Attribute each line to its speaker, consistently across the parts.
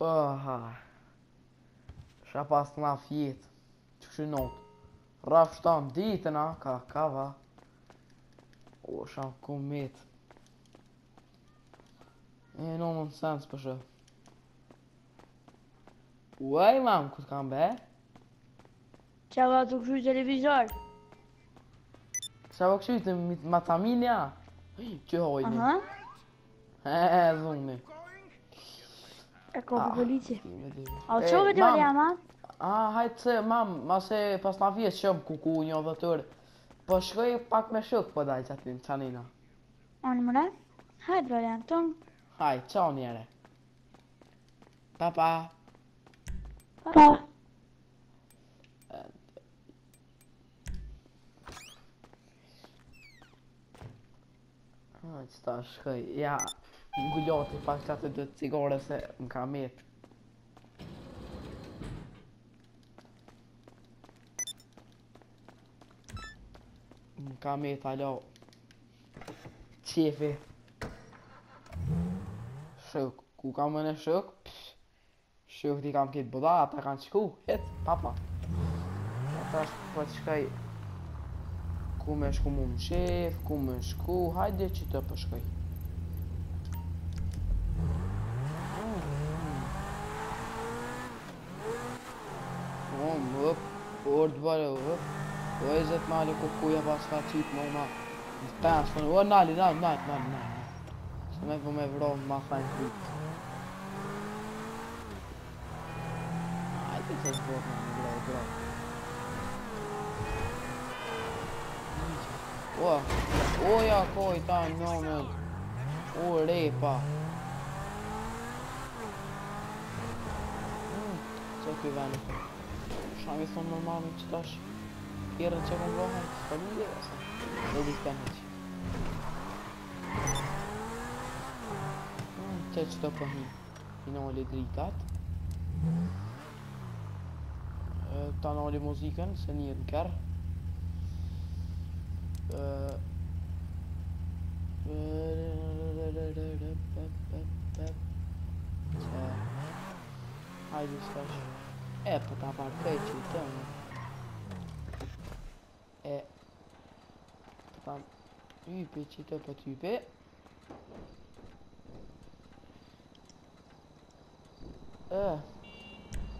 Speaker 1: Aha. Shë pas nga fjetë. Që këshu notë. raf shtam ditën, a? Ka, ka, va. O, shëmë ku mitë. E, no në në sensë përshë. Uaj, mam, këtë kam be? Qa va të këshu televizor? Qa va këshu të matamilja? Që Aha. He, zonë. Eko, të ah. politi. A u qove të valja, mam? A, hajtë se, mam, ma pas na vjetë që më kuku një dhe tërë. Po shkoj pak me shuk, po daj që atin, që anina.
Speaker 2: A në mëre? Hajtë valja, më tonë.
Speaker 1: Hajtë, që o njëre? Pa, pa. Pa. Pa. Ah, qëta a ja... Yeah. Ngulloti pas të dhe të cigore se më ka mirë Më ka mirë të alo Qefi Shuk, ku ka më në shuk? Shuk ti kam kitë bëda, ata kanë qiku, et, papa Ata është për po të shkaj Ku me shku mu më shef, ku me shku, hajde që të për po shkaj برا وإذا ما عليكم خويا باص فاتيت ماما تاسفون هو نالي نالي نالي نالي نالي سمعت بهم يبرون ما فاين فيك I think that's both man bro bro Whoa Oh yeah koi time no man Oh repa Mm, so que vai no am găsit un normal micitaș. Iar în ce vom lua mai familie asta. zic pe aici. ce ce dă pe mine. Din nou le ridicat. Tá na muzică, música, se nie chiar. Hai, așa. E, për po ta parkej që i të në. E. Të pa ype që i për po t'ype. E.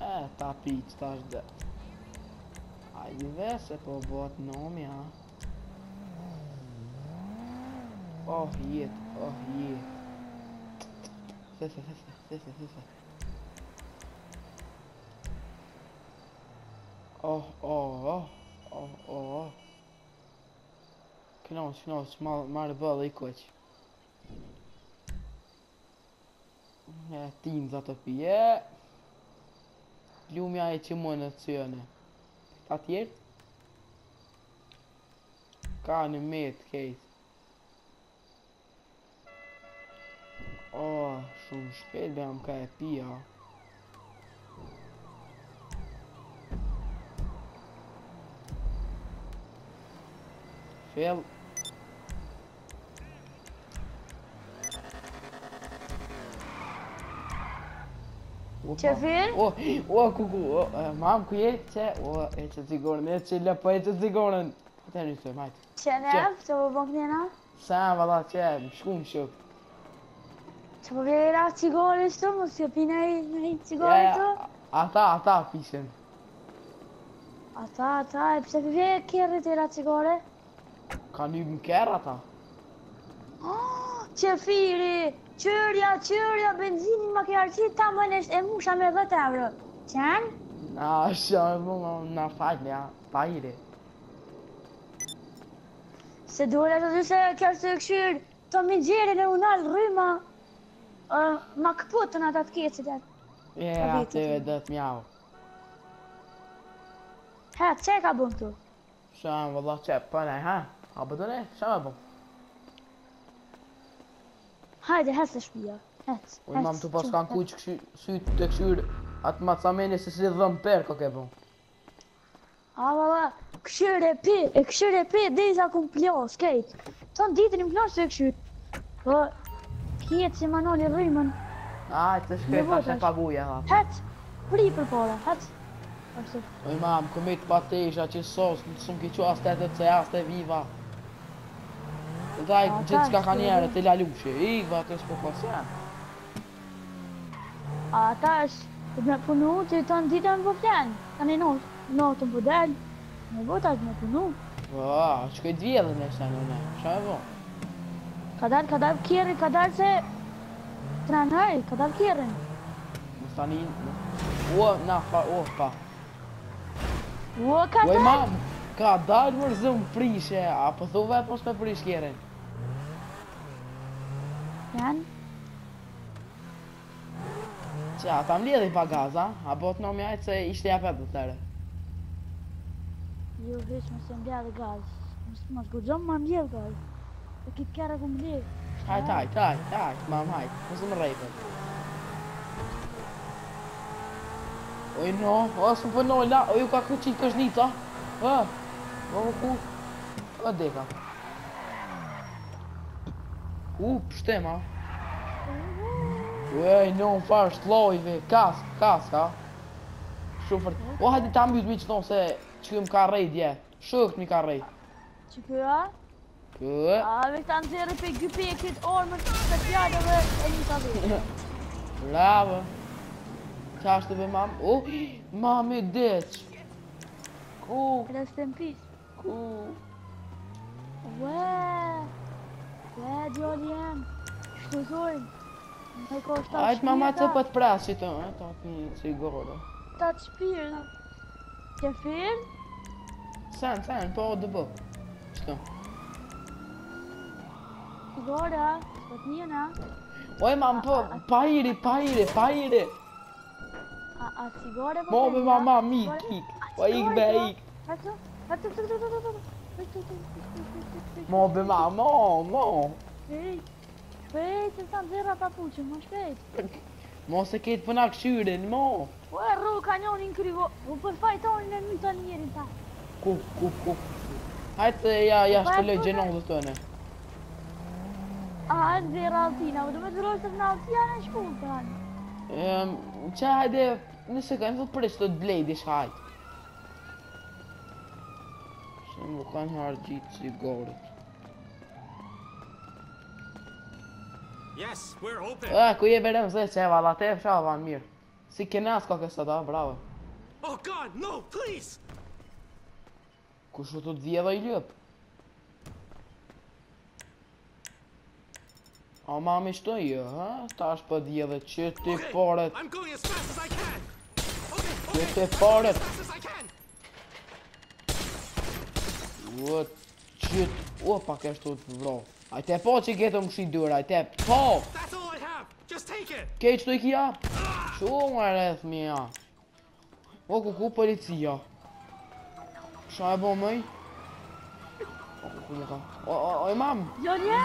Speaker 1: E, ta pitë ta dhe. A i dhe se po bot nomi, Oh, jet oh, jetë. Se, se, se, se, se, se, se, se. Oh, oh, oh, oh, oh, oh. Kënoq, kënoq, marë bë dhe i kuq. E, tim za të pi, e. Lumja e që më në të cënë. Ta tjertë? Ka në metë, kejtë. Oh, shumë shpejt, bëjam ka e pi, Fill qe fill? O, o, kuku, o, mam, ku je? qe, o, e të cigorën, e që lëpë, po e të cigorën Këtë ne, majtë
Speaker 2: Që nef, që po bënë njëna?
Speaker 1: Sa, vada, qe, më shku më shukë
Speaker 2: po bërë e cigorën shtu, më s'ke pina i në i të?
Speaker 1: Ata, ata pishen
Speaker 2: Ata, ata, e pëse përë e kërë të i ratë Ka një më kërë ata Që firi qyrja, qërja, benzini më kërë qitë Ta më nështë e musha me 10 euro. Qen?
Speaker 1: Na, shërë më në në falja Pa i
Speaker 2: Se dole të dhe se kërë të këshirë Të më gjerë në unalë rrima Më këpotë në atë të keqët e
Speaker 1: E, atë e dhe të mjau
Speaker 2: Ha, që e ka bëndë të?
Speaker 1: Shëmë, vëllë, që e përë, po ha, ha, A bë dole, që me
Speaker 2: Hajde, hes e shpija. hes, hes, qëmë. Uj, mam të pas kanë kuj
Speaker 1: që sytë të këshyrë atë macameni se si dhëmë perë ke bëm.
Speaker 2: A, baba, këshyrë e pi, e këshyrë e pi, dhe i sa ku më plios, kejtë. Të në ditë më plios të e këshyrë. kjetë po, si manoli rrimën.
Speaker 1: A, të shkrej, ta e paguja, ha.
Speaker 2: Hec, pri për pora, hec.
Speaker 1: Oj, mam, komit të patejsh, sos, në të sumë ki qua se viva daj gjithë s'ka ka njerë të lalushe, i këva të s'po pas janë.
Speaker 2: A tash, është, më punu, që të në ditë më po flenë, Tanë në notë, notë më po delë, me vota të me punu.
Speaker 1: A, që këtë vje dhe nëse në ne, që e vonë?
Speaker 2: Ka dalë, ka dalë kjerë, ka dalë se të në ka
Speaker 1: dalë kjerë. Më stani, o, na, fa, o, pa. O, ka dalë? Ka dalë mërë zëmë prishe, a pëthuve po po e pos prish kjerën janë? Qa, ta më lidhi pa gaza, a bot në jajtë se ishte ja pepë të tëre.
Speaker 2: Jo, hish, më se më lidhi gazë. Më së më zgodzom, më më lidhi gazë.
Speaker 1: E kitë kjara ku më lidhi.
Speaker 2: Hajt, hajt, hajt,
Speaker 1: hajt, mam, hajt. Më së më rejpët. Oj, no, o, së më përnoj, po la, oj, u ka këtë qitë kështë një, ta. O, o, ku? o, o, o, U, pështë tema Ue, i njën fërështë kask, kask, ha Shufër, O, hajtë të ambjut mi që tonë se që këmë ka rejt, je Shukët mi ka rejt Që këa? Këa? A,
Speaker 2: me të në zërë pe gjupi e këtë orë më të të pjatë dhe e një të dhe
Speaker 1: Bravo Qa është të be mamë? U, mamë i dheqë Ku? Këtë është të mpisë
Speaker 2: Ku? ai Hajde ma matë po të
Speaker 1: prasi të, të de sigurë. Ta të shpirë, të firë? Sen, sen, po dë bë. Qëto?
Speaker 2: Sigurë, po të njëna.
Speaker 1: Oj, mam, po, pajri, pajri, pajri.
Speaker 2: A, a, sigurë po të njëna? Mome, mama, mi, Shpejt se sa në zera të apuqën, ma shpejt.
Speaker 1: Ma se ketë përna këshyren, mo.
Speaker 2: Po e rru ka njoni në krygo, u për në një të njerin ta.
Speaker 1: Ku, ku, ku. Hajtë e ja, ja shpële gjenon dhe të në.
Speaker 2: A, e në zera altina, u do me të rrojtë të në altia në shkullë të
Speaker 1: anë. Qa hajde, nëse ka një të prejsh të të bledi shka hajtë. Shë nuk vë kanë hargjitë si gorët.
Speaker 2: Yes, we're open. Ah, ku je vetëm
Speaker 1: zë çe valla te fshava mirë. Si kenas kokë sot, ah, bravo. Oh god, no, please. Ku shoq tot vjen i lëp. O mami shto jo, ha, tash po di edhe çe ti foret. Çe ti foret. Çe ti foret. Çe Aj te po që getë më shqit dyra, aj te po! Kej që të i kia? Shumë e rreth mi ja O ku ku policia Qa e bo mëj? O ku ku ka O o o imam
Speaker 2: Jolje,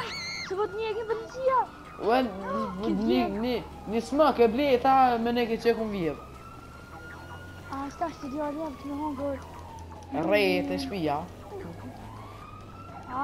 Speaker 2: që vë të një e ke policia?
Speaker 1: Ue, një, një, një, një smë, e bleta me ne ke qekun vjev
Speaker 2: A, shta shtë di Jolje, për të hongër Rrejt e shpia A,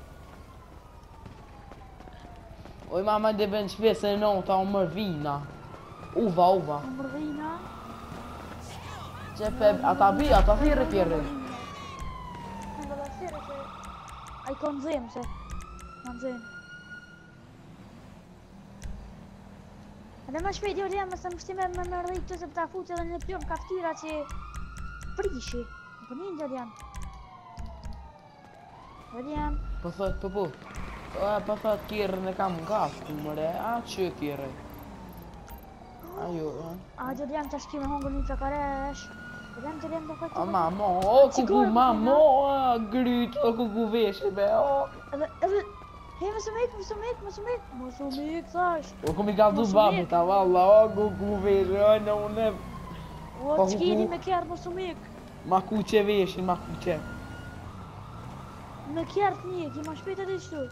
Speaker 1: Oj, mama, dhe ben shpje, se në ta o mërë vina Uva, uva O mërë vina? Qepe, ata bi, ata thirë kjerë Në
Speaker 2: në në A i konë zemë, se Në në zemë A dhe ma shpje, dhe ulejë, mësë më jo shtime me mërë dhe se pëta futë edhe në pjomë ka që Frishi Në për po një një dhe një një një
Speaker 1: një një një një A, pa tha tjerë në kam nga fëtë mëre, a që tjerë? A A,
Speaker 2: gjë dhe jam të shkime hongë një të kare, esh? të dhe jam të fajtë të fajtë? A, ma, mo, o, kuku, ma, mo,
Speaker 1: a, grytë, o, kuku veshë, be, o.
Speaker 2: Edhe, edhe, he, më së mikë, më së mikë, më thash.
Speaker 1: O, ku mi ka dhu babu, ta valla, o, kuku veshë, o, në unë
Speaker 2: O, O, qkini me kjerë, më
Speaker 1: Ma ku që veshën, ma ku që.
Speaker 2: Me kjerë të një, ki ma shpita dhe qëtu.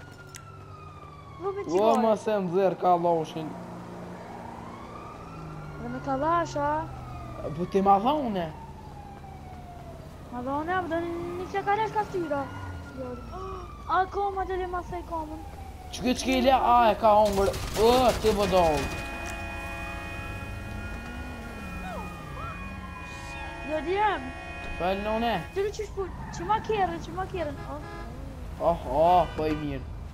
Speaker 2: Vo më se
Speaker 1: më dherë kaloshin
Speaker 2: Dhe me kalasha
Speaker 1: Po ti ma dha une
Speaker 2: Ma dha une, a po do një që ka nesh ka styra A koma dhe li ma se i komën
Speaker 1: Qëke qëke i le a e ka hongër O, ti po dollë Jo di em Falë në une
Speaker 2: Që që ma kjerën, që ma kjerën
Speaker 1: Oh, oh, po i mirë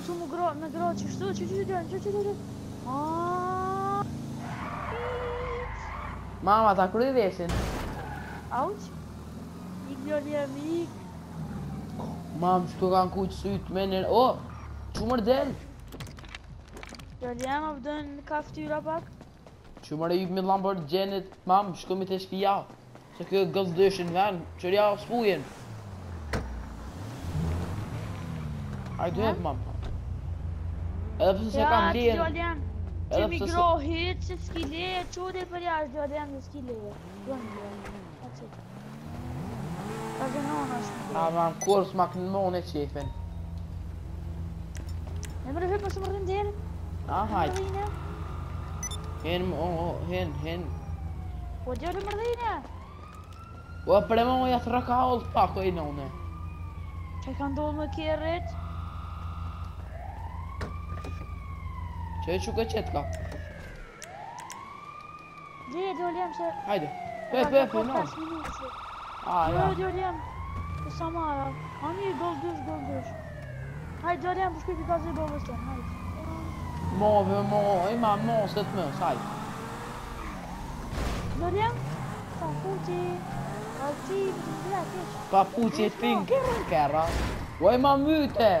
Speaker 2: më shumë gro, me gro, që shtu, që që që që që që që që
Speaker 1: Mama, ta kërë i veshin?
Speaker 2: Auq? I kjo një amik
Speaker 1: Mam, që të kanë kujtë sytë, menin, o, që mërë del?
Speaker 2: Kjo një amë, pëdën në
Speaker 1: kaftyra pak Që mërë i me lambër të mam, që këmi të shpia Se kjo gëllë dëshin ven, që rja spujen Ajdu jetë mam, Edhe përse se kam lirë Ja, Gjolian Që mi gro
Speaker 2: hitë që s'ki le e për jash Gjolian dhe s'ki le e Gjolian dhe s'ki le
Speaker 1: e A ma në kur s'ma kënë më unë e qefen
Speaker 2: E më rëhëpë s'më rëndë dhe
Speaker 1: A hajtë Hen më unë, hen, hen
Speaker 2: Po dhe rëmë rëndë dhe
Speaker 1: Po e prema më jatë rëka ollë pako i në unë
Speaker 2: Që ka ndohë më kjerët
Speaker 1: e që ka qëtë ka
Speaker 2: Gjeje dhe ulem se
Speaker 1: Hajde Për për për no për ja për për për për për a
Speaker 2: për i për për për për hajde për për për për për për për për hajde për për për për për për për për për për për për për për
Speaker 1: për për për për për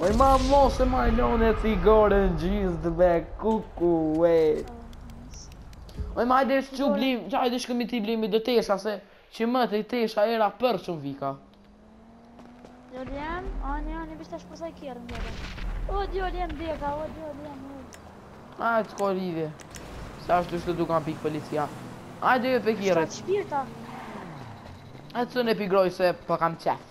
Speaker 1: Oj ma mos e majlon e cigare në gjizë dhe be kuku e Oj ma hajde shqu blim, që hajde ti blimi dhe tesha se Që më të i tesha era për që vika
Speaker 2: Jolien, a një a një bishte shku kjerë në djeve O Jolien djeka, o Jolien
Speaker 1: A e të ko rive Se ashtë të kam pik policia Hajde ju e pe kjerët Shqat shpirta E të sën e pigroj se për po kam qef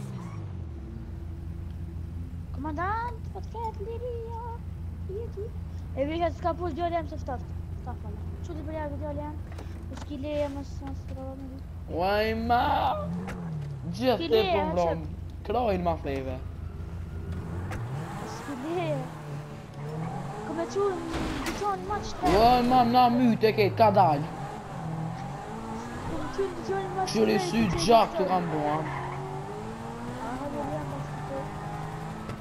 Speaker 2: Komandant, po të këtë liria. Jeti. E vëja të ska pus djalën se stas. Ka fona. Çu di bëja djalën. Të skile jam as sa strova
Speaker 1: me. Uaj ma. Gjithë të bëmbron. Krojnë ma fleve.
Speaker 2: Kërë e
Speaker 1: mamë nga mytë e kejtë, ka dalë
Speaker 2: Kërë e sytë gjakë e sytë gjakë të kam bua Kërë e sytë gjakë të kam e e të kam bua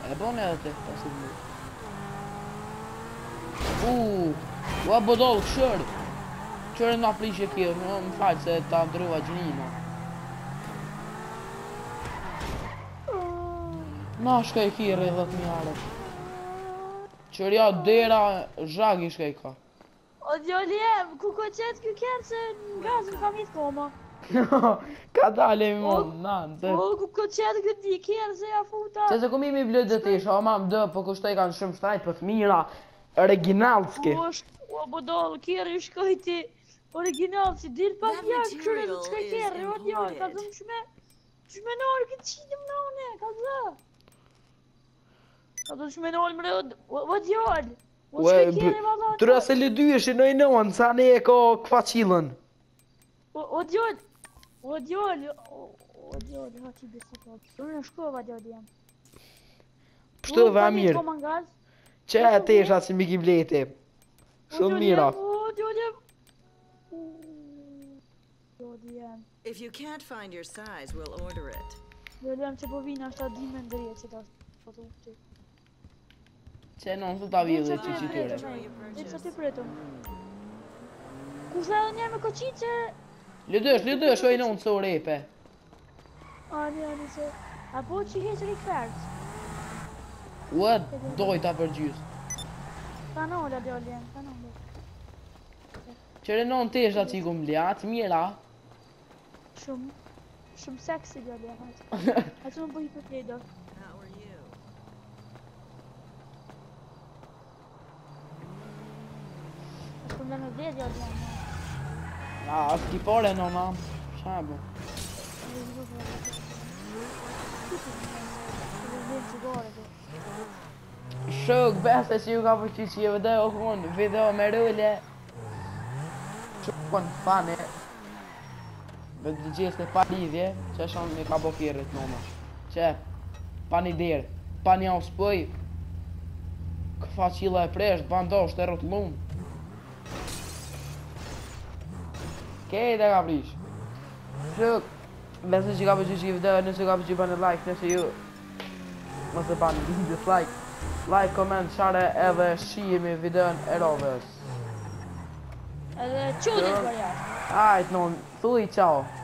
Speaker 1: Ma e bon e dhe te, ta si mu Uuu, u a bodoh, kësher Kësher nga plish e kjo, në më falë se ta ndryva gjinima. Na shka i kjeri dhe të mjarët Qërë ja dera, zhagi shka i ka
Speaker 2: O djoli e, ku ko qëtë kjo kjerë që në gazën kam i të koma
Speaker 1: Ka dalë më mon, na, të... O,
Speaker 2: ku ka qëtë këtë di, kërë se ja futa...
Speaker 1: Se se ku mi mi blëtë dhe o mam dë, po kushtoj kanë shumë shtajt për të mira, originalski. O, është,
Speaker 2: o, bo dollë, kërë i shkojti, original, si dirë pa një jakë, kërë dhe të shkoj kërë, o, djo, ka zëmë shme, shme në orë, këtë qitë më në une, ka zë. Ka zëmë shme në orë, më rëdë, o, djo, të kërë, O djali, o djali, ha që besa këtë. Unë në shkova djali jam.
Speaker 1: Pështu dhe mirë. Që e te isha si mi kim leti. Shumë mira.
Speaker 2: O djali jam. Djali jam. If you can't find your size, we'll order it. që po vina, është ta di me ndërje që ta të të.
Speaker 1: e nënë të ta vijë dhe që që të të të të të të të të të
Speaker 2: të të të të të
Speaker 1: Lidësh, lidësh, ojnë unë të urepe
Speaker 2: Ani, ani, se... A po që hisë një këfert?
Speaker 1: Ua, dojta për gjysë
Speaker 2: Ta në ola, djollin, ta në ola
Speaker 1: Qërë në në të eshtë ati ku më bljatë, mira
Speaker 2: Shumë, shumë seksi djollin, hajtë A që më bëjë për të edo
Speaker 1: Shumë në në dhe djollin, hajtë A, është t'i pole në në në Shë e bu Shëk, besë që ju ka për që që ju vëdoj o kun Video me rullë Shëk, kun, fani Dhe të gjithë të pa lidhje Që është në një ka për kërët në në Që, pa një dirë Pa një auspëj... Këfa qila e preshtë, bandosh, të erot lumë Ok, dhe ka frish Suk Nëse që ka për që i video, nëse ka për që like, nëse ju Mëse bënë një dislike Like, comment, share edhe shihemi video në erovës
Speaker 2: Edhe qëtë për të bërja
Speaker 1: Ajt, nëmë, thuj, qao